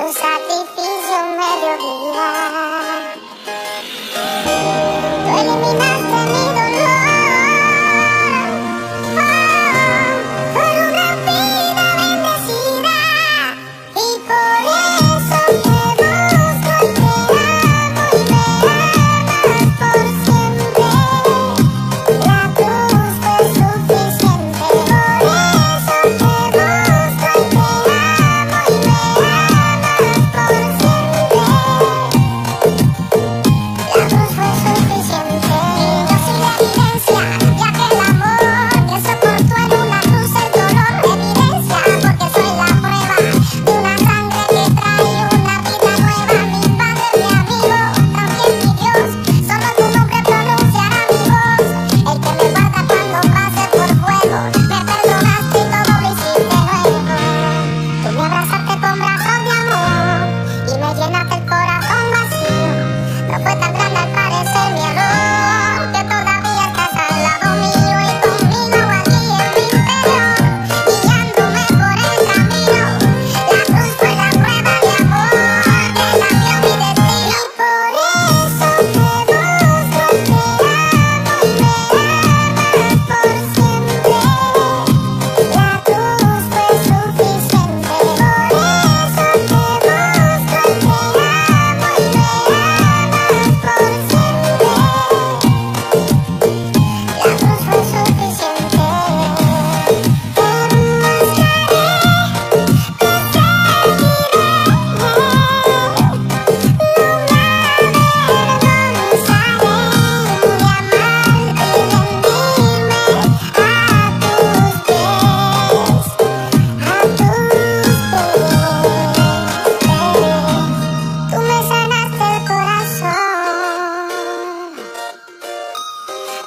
Tu sacrifício me dio vida. Tu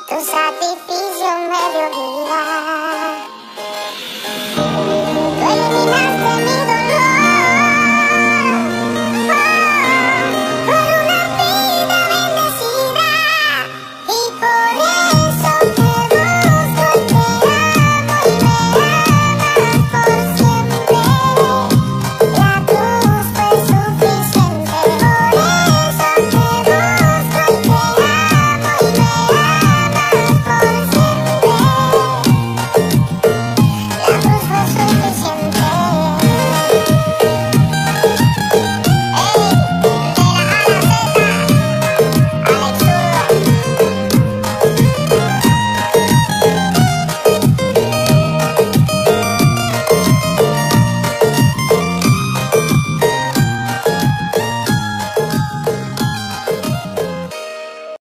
tu sacrificio me dio vida.